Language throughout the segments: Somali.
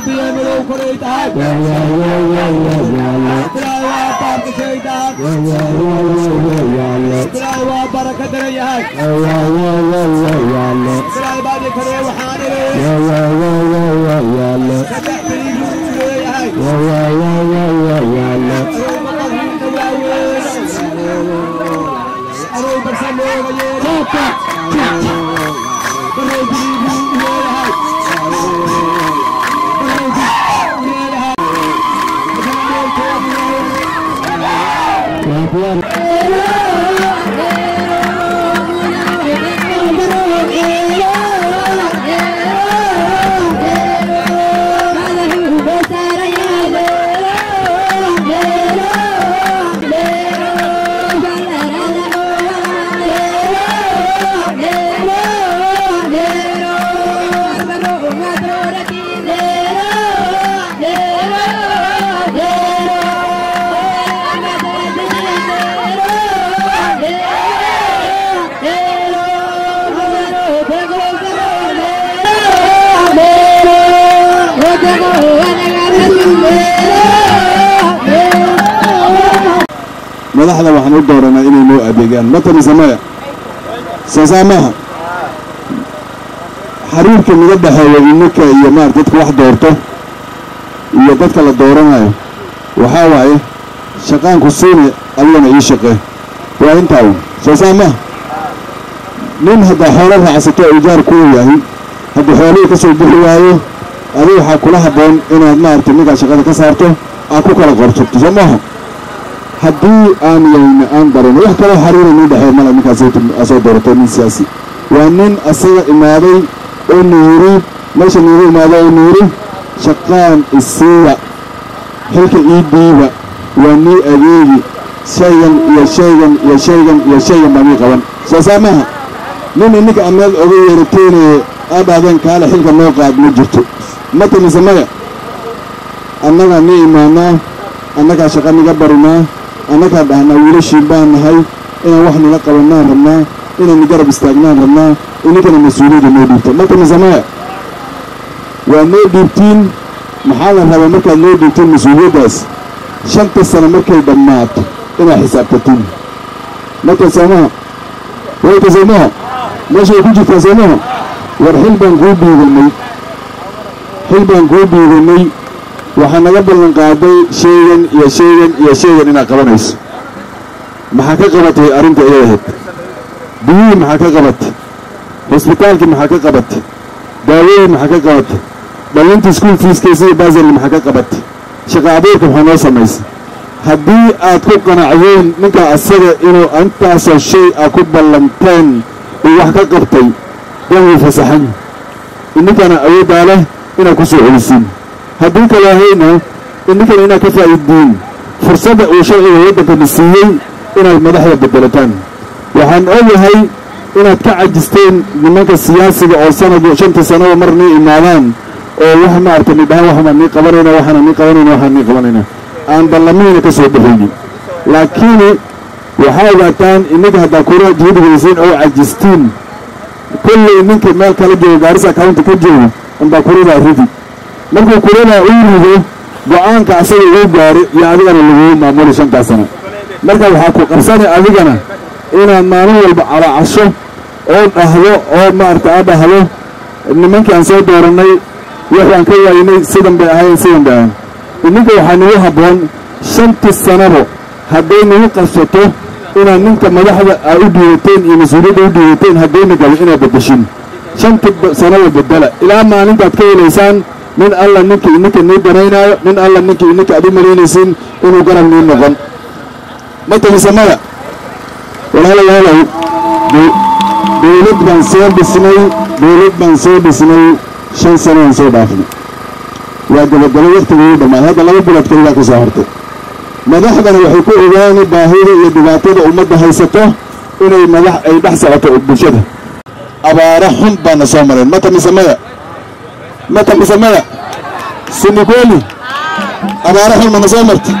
بلا بيا ملو كريتها بلا وابارك شيطان بلا وبركة ريحان بلا بعد كري وحانري كتحتري ريحان أروي برسل madaxda waxaan u dooranaa inay noo adeegaan. Matali sameeya saasaa maaha xiriirka naga dhexeeya ininka iyo maarata dadka wax doorto iyo dadka la dooranayo. Waxaa waaye shaqaanku siini adigana ii shaqee. Waa intaa un saasaa maaha nin haddaa xoolo raacsato ijaar kuu yahay hadduu xoolihii ka soo bixi waayo adiga waxaa kula habboon inaad maarata ninkaa shaqada ka saarto aad ku kala qorsato soo maaha. Haddii aan yayna aan darin wax kaloo xariira nii dhexeey mala ninkaas soo doorato nin siyaasi. Waa nin asaga imaaday oo niiri meesha niigu imaaday oo niiri shaqaan isiiya xilka ii dhiiba waa nii adeegi shaygan iyo shaygan iyo shaygan iyo shaygan baa nii qaban. Soo saa maaha. Nin ininka ameel oga yeerateenaye aa dhahdeen kaale xilka noo qaad ma jirto matamise maya annagaa nii imaanaa annagaa shaqa niga barinaa annagaa dhahnaa wiilashiin baan nahay inaan wax nila qabannaan rabnaa inaan garab istaagnaan rabnaa ininkana mas'uuliyadda noo dhiibta marka misamaya waa noo dhiibtiin maxaa la rabaa markaad noo dhiibtiin mas'uuliyaddaas shanta sano markay dhammaato inaad xisaabtatiin marka soomaha wayka soomaha meesha way ku jirtaa soomaha war xil baan kuu dhiibanay xil baan kuu dhiibanay waxaa naga ballan qaaday sheegan iyo sheegan iyo sheegan inaad qabanayso. Maxaa ka qabatay arrinta iyada ahayd? Biyihii maxaa ka qabatay? Hosbitaalkii maxaa ka qabatay? Daawooyin maxaa ka qabatay? Dhallinta iskuul fiiskaysa iyo baasali maxaa ka qabatay? Shaqa abuurka maxaa noo samaysay? Haddii aad ku qanacdeen ninka asaga inuu intaasoo shay aad ku ballanteen uu wax ka qabtay dan wuu fasaxan. Ininkana awooddaa leh inaad ku soo celisiin haddii kale ahayna ininkana inaad ka faa'iidiin fursadda uu sharciga waddankana siiyey inaad madaxda bedelataan. Waxaan ogahay inaad ka cajisteen nimanka siyaasiga oo sanad shanta sanaba mar nii imaadaan oo wax maarata nidhahaan waxbaan nii qabanayna waxaana nii qabanayna waxaan nii qabanayna. Aan ballamiina ka soo baxaynin. Laakiin waxaa ogaataan ininka haddaa kura juhdigaysiin oo cajistiin. Kolley ninka meel kala joogo gaarisa county ka joogo unbaa kuradaa ridi markuu kuradaa uu rido go'aanka asaga uu gaaro iyo adigana lagugu maamuli shantaa sano. Marka waxaa ku qabsanay adigana inaad maalin walba calaacasho oo dhahdo oo maarata aad dhahdo nimankii aan soo doorannay waxaan ka waaynay sidan bay ahayn sidan bay ahayn idinka waxaa nagu habboon shantii sanabo. Hadday nagu qabsato inaad ninka madaxda aa u dhiibateen iyo mas'uuliyadda u dhiibateen haddayna galo inaad beddeshin shanta sanada bedela ilaa maalintaad ka helaysaan nin alla ninka nii danaynaayo nin alla ninka aad u malaynaysiin inuu garab nii noqon. Ma tagisamada walaalayaalow dowlad baan soo dhisnay dowlad baan soo dhisnay shan sano aan soo dhaafnay. Waa gabagabo waktiga uu dhammaay hadda laba bilood kaligaa ka soo hartay. Madaxdana waxay ku ogaani baahida iyo dhibaatada ummadda haysato inay madax ay dhex socoto bulshada abaara xun baana soo mareen. Mata misamada. Mata misamada. Sinikweli abaara xun mana soo martay.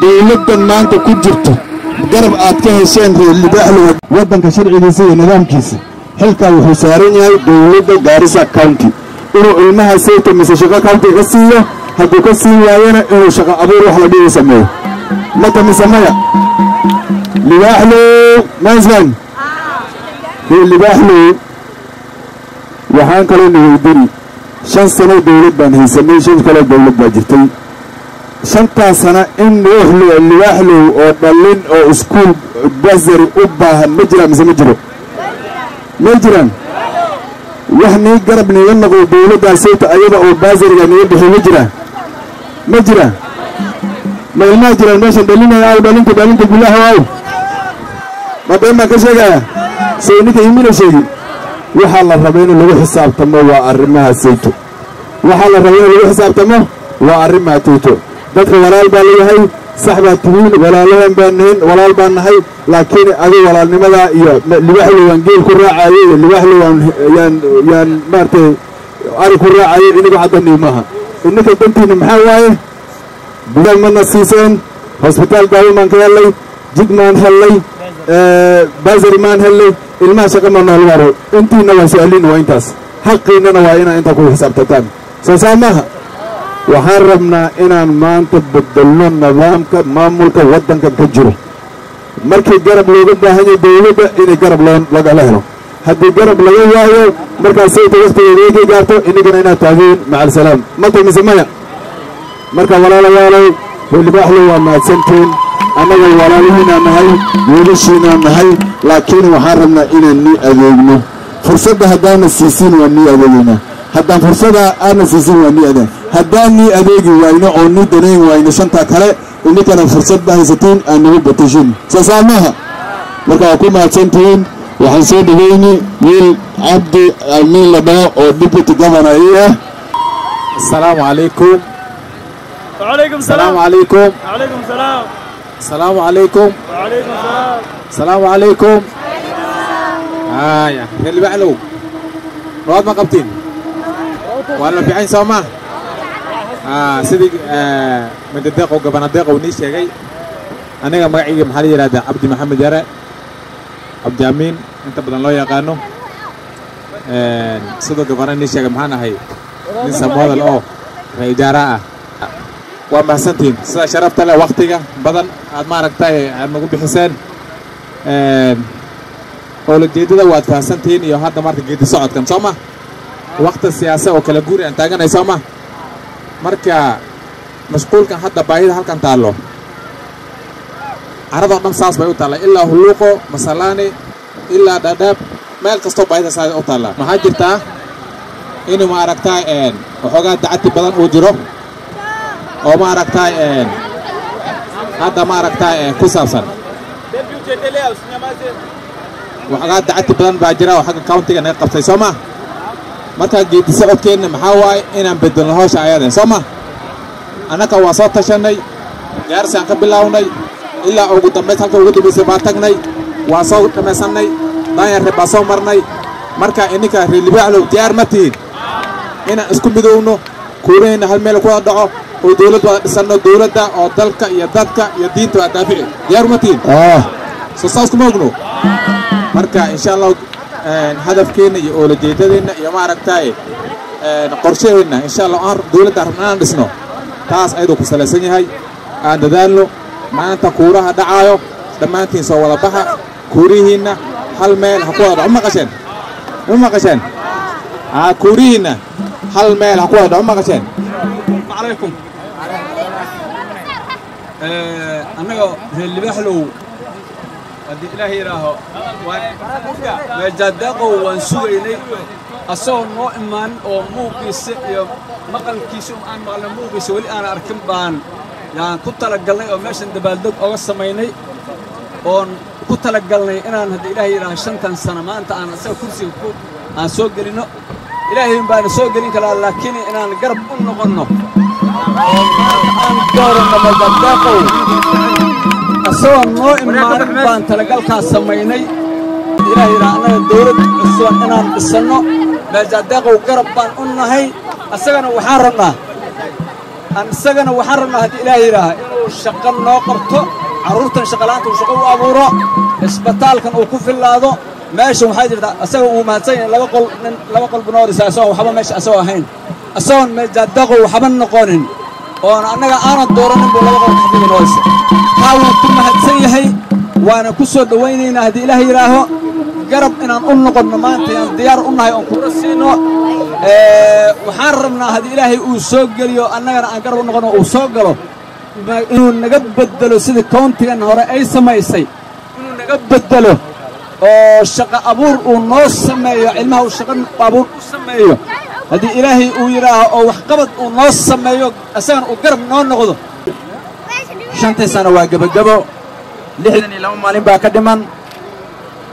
Dowladdan maanta ku jirto garab aad ka hesheen reer libaaxlow waddanka sharcigiisa iyo nidaamkiisa. Xilkaa wuxuu saaran yahay dowladda gaarisa county. Inuu ilmaha sayta mise shaqo county ka siiyo hadduu ka sii waayana inuu shaqo abuur wax la dhihi sameeyo. Mata maya libaaxlow reer libaaxlow waxaan kaloo naweydini shan sano dowlad baan haysanay shan kaloo dowlad baa jirtay. Shantaas sana in libaaxlow oo dhallin oo iskuul basari u baahan ma jiraan mise ma jiro? Ma jiraan? Wax nii garab niiga noqdo dowladdaas sayta ayada oo baasariga niga bixiy ma jiraan? Ma jiraan? Ma ilmaha jiraan? Meeshan dhalinaya aw dhalinta dhalinta gudaha aw ma been baan ka sheegaya say ninka imina sheegi. Waxaa la raba in lagu xisaabtamo waa arrimaha sayto waxaa la raba in lagu xisaabtamo waa arrimaha sayto dadka walaal baa leeyahay sax baa tihiin walaalahan baan nahin walaal baan nahay laakiin adi walaalnimadaa iyo libaaxlow aan geel ku raacayo iyo libaaxlow aan yaan yaan maaragtay ari ku raacayo inigu caddanii maaha ininka dantiina maxaa waaye? Bidaal mana siiseen hosbitaal daawo maan ka hellay jid maan hellay basari maan hellay ilmaha shaqa ma noolwaaro intiina waa su'aaliina waa intaas xaqiinnana waa inaa intaa ku xisaabtataan soo saa maaha waxaan rabnaa inaan maanta bedelno nidaamka maamulka waddankan ka jiro markii garab looga baahan yahay dowladda inay garab lagala helo haddii garab laga waayo markaas sayta waktigeeda ay ka gaarto inagana inaad taageen maca alsalaam mata mise maya marka walaalayaalow reelibaaxlow waa mahadsantiin annaga walaalihiinaa nahay wiilashiinaa nahay laakiin waxaan rabnaa inaan nii adeegno. Fursadda haddaana siisin waan nii adeegaynaa haddaan fursada aadna siisin waan nii adeeg haddaan nii adeegi waayno oo nii danayn wayno shantaa kale idinkana fursadba haysatiin aan nagu batashin saasaa maaha marka waa ku mahadsantihiin waxaan soo dhagayni wiil cabdi amiin ladhaho oo deputy governor ii ah. Asalaamu calaykum alaykum. Asalaamu calaykum Assalamu alaikum. Assalamu alaikum. Ah, Haya, kan li baxlow. Waad ma qabtiin? Waa la fiican soo ma? Ah, sidii eh, madadeeq oo gaban adeeq uu nii sheegay. Aniga magacayga maxaa la yidhahdaa Cabdi Maxamed Yare. Cabdi Amiin inta badan loo yaqaano. Eh, sidoo gabana nii sheegay maxaan ahay nin samodal oo ra'iijaara ah waa mahadsantihiin sida sharafta leh waktiga badan aad maaragtay aad nagu bixiseen owlajeedada waad fahamsantihiin iyo hadda marka geedi socodkan. Soo ma? Wakti siyaasa oo kala guuri aan taaganay soo ma? Marka mashquulkan hadda baahida halkan taallo caradoo dhan saas bay u taallaa ilaa hulluuqo masalaani ilaa dhadhaab meel kastoo baahida saas u taallaa. Maxaa jirtaa? Inuu maaragtay waxoogaa dacati badan uu jiro oo maaragtay hadda maaragtay ku saabsan. Waxoogaa dacati badan baa jira oo xagga countiga naga qabtay soo ma? Markaa geedi socodkeenna maxaa waaye inaan bedelno hawsha ayadeen soo ma? Annaka waa soo tashanay gaarisaan ka bilownay ilaa ugu dambays halka ugu dambaysay baa tagnay waa soo dhammaysannay daanyarre baa soo marnay. Marka ininka reelibaaxlow diyaar ma tihiin. Inaan isku midowno kuuraheenna hal meel ku dhaco oo dowlad wada dhisano dowladda oo dalka iyo dadka iyo diinta waa daafici diyaarumatihiin ah. soo saas kuma ogno? Marka insha allahu hadafkeenna iyo oolajeedadeenna iyo maaragtaaye qorshaheenna insha allah dowladda inaan dhisno taas ayaduu ku salaysan yahay. Aan dadaalno maanta kuuraha dhacaayo dhammaantiin soo wada baxa kuurihiinna hal meel ha ku wada dhaco maqasheen? Ma maqasheen? Ah, kuurihiinna hal meel ha ku wada dhaco maqasheen? Annaga reer libaaxlow haddii ilaah yidhaaho meejaadaaqow waan sugaynay. Asagoo noo imaan oo muuqiisa iyo maqalkiisa um aan maqlin muuqiisa weli aan arkin baan. Yaan ku talagalnay oo meeshan dabaaldeg oga samaynay. Oon ku talagalnay inaan haddii ilaah yidhaaho shantan sano maanta aan asaga kursiga ku aan soo gelinno ilaahay baana soo gelin karaa laakiin inaan garab u noqonno meejaadaaqow asagoo noo imaanin baan talagalkaas samaynay ilaah annaga dawlad cusuban inaan dhisanno meejaadaaqow garab baan u nahay asagana waxaan rabnaa isagana waxaan rabnaa haddii ilaah yidhaaha inuu shaqo noo qabto carruurtan shaqalaanta uu shaqo u abuuro isbitaalkan uu ku fillaado meeshan waxaa jirta asaga uu mahadsan yahay laba qol nin laba qol buu noo dhisay asagoo waxba meesha asagoo ahayn asagoon meejaadaaqow waxba noqonin oon annaga aanan dooranin buu laba qol xafiga noo dhisay taa wuu ku mahadsan yahay waana ku soo dhowaynaynaa haddii ilaah yidhaaho garab inaan u noqonno maanta yaan diyaar u nahay oon kula siino. Waxaan rabnaa haddii ilaahay uu soo geliyo annagana aan garab u noqonno uu soo galo inuu naga beddelo sidii kowntigan hore ay samaysay. Inuu naga beddelo oo shaqo abuur uu noo sameeyo cilmaha uu shaqo abuur u sameeyo haddii ilaahay uu yidhaaho oo waxqabad uu noo sameeyo isagana uu garab noo noqdo shantii sano waa gebagebo lixdan iyo laba maalin baa ka dhiman.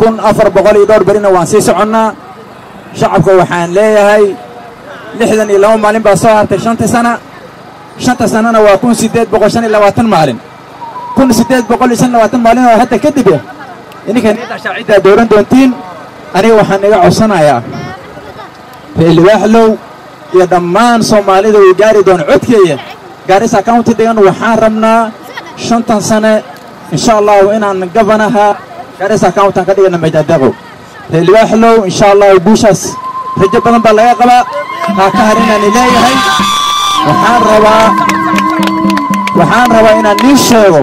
Kun afar boqol iyo dhowr berina waan sii soconnaa. Shacabka waxaan leeyahay lixdan iyo laba maalin baa soo hartay shantii sana. Shanta sanana waa kun siddeed boqol shan iyo labaatan maalin. Kun siddeed boqol iyo shan labaatan maalin oo hadda kadib eh ininka niyadda shaaciddaa dooran doontiin aniga waxaan iga codsanayaa reelibaaxlow iyo dhammaan soomaalida uu gaari doono codkeeya gaarisa county degan waxaan rabnaa shantan sane insha allahu inaan gabanaha gaarisa county aan ka dhigana meejaadaaqow reelibaaxlow insha allahu guushaas rajo badan baa laga qabaa. Haa ka har inaan leeyahay. Waxaan rabaa waxaan rabaa inaan nii sheego.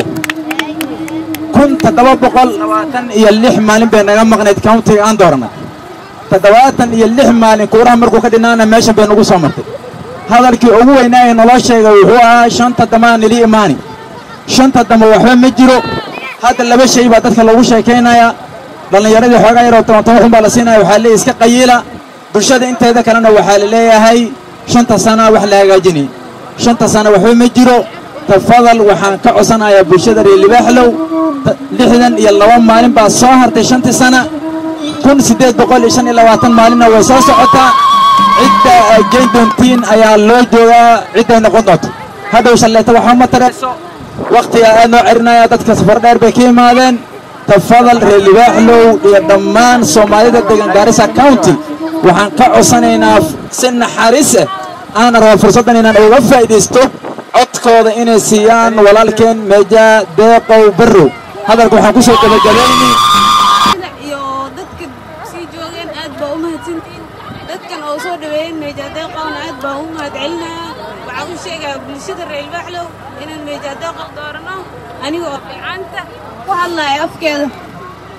Kun toddoba boqol labaatan iyo lix maalin bay naga maqnayd countiga aan dooranay toddobaatan iyo lix maalin kuuraha markuu ka dhinaana meeshan bay nagu soo martay. Hadalkii ugu weynaa ee naloo sheegay wuxuu ahaa shanta damaa nili imaani. Shanta dama waxba ma jiro. Hadda laba shay baa dadka lagu sheekaynayaa dhallinyaradii xoogaa yaroo toban toban xun baa la siinaya waxaa leeyahay iska qayiila bulshada inteeda kalena waxaa la leeyahay shanta sana wax la hagaajinay shanta sana waxba ma jiro. Tafadal waxaan ka codsanayaa bulshada reer libaaxlow. Lixdan iyo laba maalin baa soo hartay shantii sana kun siddeed boqol shan iyo labaatan maalinna way soo socotaa cidda ay geyn doontiin ayaa loo joogaa. Cidday noqon doonto. Hadhow shalleeta waxaa ma tarayso wakhtiga aad noo cerinaya dadka safar dheer bay ka yimaadeen. Tafadal reer libaaxlow iyo dhammaan soomaalida degan gaarisa county. Waxaan ka codsanaynaa si naxariis ah aana raba fursaddan inaan uga faa'iidaysto codkooda inay siiyaan walaalkeen meeja deeqow barrow. Hadalka waxaan ku soo gabagabayni bulshada reer baxlow inaan meejaadeeqow dooranno aniga oo bilcaanta ku hadlaya afkeeda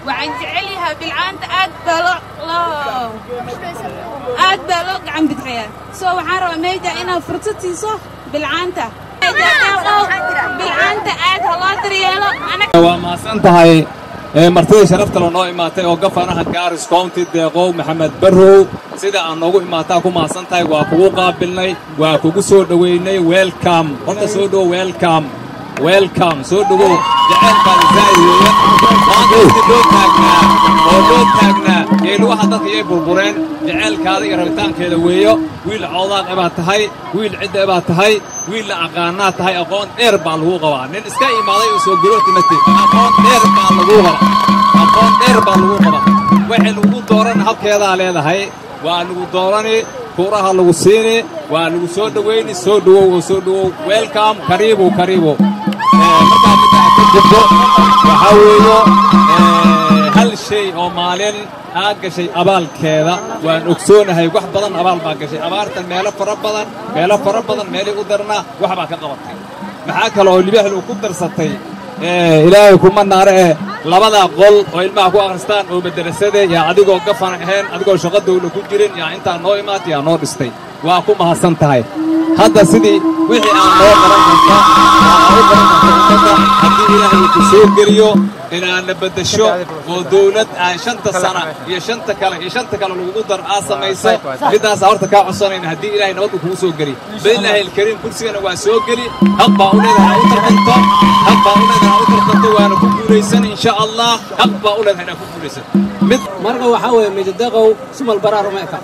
waxaan jecel yahay bilcaanta aad baa loo loo aad baa loo gacan bidxayaa soo waxaan rabaa meeja inaad fursad siiso bilcaanta bilcaanta aad ha loo daryeelo waa mahadsan tahay martidii sharafta la noo imaatay oo gafanaha gaaris county deeqow maxamed barrow sida aan noogu imaataa ku mahadsan tahay waa kugu qaabilnay waa kugu soo dhoweynay welcome. Horta soo dhowo welcome welcome soo dhowow jaceylkaada zaa'id weeye maanta iska loo taagnaa oo loo taagnaa geeluwaha dadka iyay burbureen jaceylkaada iyo rabitaankeeda weeyo wiil coodaad ebaad tahay wiil cidda ebaad tahay wiil la aqaanaa tahay aqoon dheer baa lagu qabaa nin iska imaaday oo soo garooti mate aqoon dheer baa lagu qabaa aqoon dheer baa lagu qabaa waxay lagu dooran habkeedaa leedahay waa lagu doorani kuuraha lagu siini waa lagu soo dhowayni soo dhowow oo soo dhowow welcome kariibu kariibu markaa middaa ka waxaa weeyo hal shay oo maalin aa gashay abaalkeeda waan ogsoonahay wax badan abaal baa gashay abaartan meelo fara badan meelo fara badan meelay u darnaa wax baa ka qabatay maxaa kale oo libaaxlu ku darsatay ilaahay kuma naare eh labadaa qol oo ilmaha ku akhristaan oo madarasade yaa adigoo gafan ahayn adigoo shaqo dawla ku jirin yaa intaa noo imaata yaa noo dhistay وأقوم حسن تاي هذا سيدي وحي أنا أقول لك أنا أقول لك أنا أقول لك أنا أقول لك أنا أنا بدشو ودولة شنطة سنة هي شنطة كلا هي شنطة كلا لوغودر آسا ميسا إذا صارت كا حصان إن هدي إلى هنا وقف هو سوكري بين الكريم كل سنة هو سوكري هبا أولا هنا أوتر كنتا هبا أولا هنا أوتر كنتا وأنا كنت إن شاء الله هبا أولا هنا كنت مثل مرة وحاوي مجدغو سمى البرار ميكا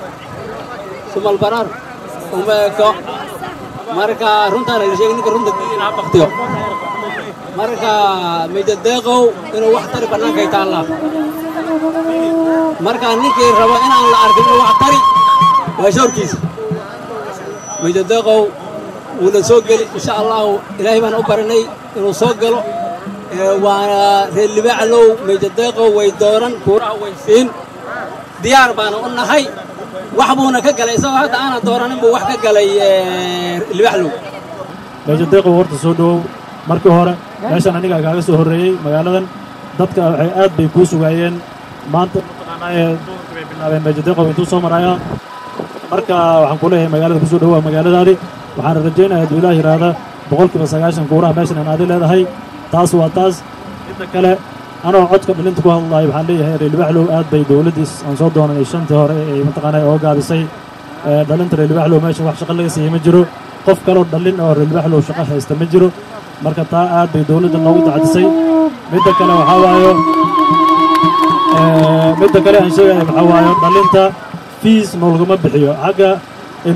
سمى البرار uma eko marka runtaana la sheegay ninka runta ha baktiyo marka midadeeqow inuu wax tari bannaankay taallaa. Marka ninkii rabo inaan la arkin inuu wax tari waa shoorkiisa. Midadeeqow wuuna soo geli insha allahu ilaahay baan u barinay inuu soo galo. Waana reer libaclow midadeeqow way dooran kuuraha way siin. Diyaar baana u nahay wax buuna ka galay isagoo hadda aana dooranin buu wax ka galay libaxlow meejadeeqow horta soo dhowow. Markii hore meeshan anigaa kaaga soo horreeyey magaaladan dadka waxay aad bay kuu sugaayeen. Maanta mataqaanaaye bay bilaabeen meejadeeqow intuu soo marayaa marka waxaan ku leeyahay magaalada ku soo dhowaa magaaladaadii waxaana rajaynayaa hadduu ilaah boqolkiiba sagaashan kuuraha meeshan aan leedahay. Taas waa taas. Midda kale anoo codka dhalinta ku hadlayo waxaan leeyahay reelibaxlow aad bay dowladdiis aan soo doonanay shantii hore ee mataqaanaa oo gaabisay dhalinta reelibaxlow meesha wax shaqo laga siiyey ma jiro. Qof kaloo dhallin oo reelibaxlow shaqo haysta ma jiro. Marka taa aad bay dowladda noogu dacdisay. Midda kale waxaa waayo midda kale aan sheegaya waxaa waayo dhalinta fiis noolgama bixiyo. Xagga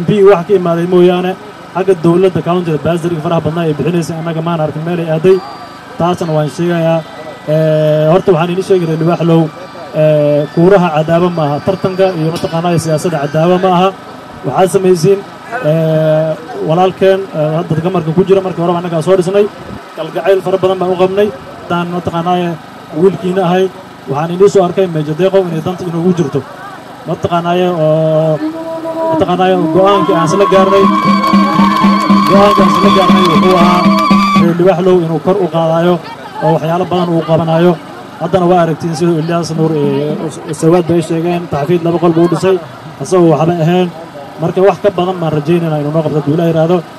m p wax ka imaaday mooyaane xagga dowladda countiga baasariga faraha badnaa ay bixinaysay annaga maan arkin meel ay aaday. Taasna waan sheegayaa horta waxaan idiin sheegi reer libaaxlow kuuraha cadaaba ma aha. Tartanka iyo mataqaanaa siyaasadda cadaaba ma aha. Waxaad samaysiin. Walaalkeen hadda gamarka ku jira markii horeba annagaa soo dhisnay. Galgacayl fara badan baan u qabnay. Haddaan mataqaanaa wiilkiina ahay. Waxaan idiin soo arkay meejadeeqow inay danta inuugu jirto. Mataqaanaaye oo mataqaanaaye go'aankii aan isla gaarnay. Go'aankii aan isla gaarnay wuxuu ahaa reer libaaxlow inuu kor u qaadaayo oo waxyaalo badan uu qabanayo. Haddana waa aragtiin siduu ilyaas nuur sawaad bay sheegeen taxfiid laba qol buu dhisay asagoo waxba ahayn. Marka wax ka badan baan rajaynayna inuu noo qabto hadduu yidhaahdo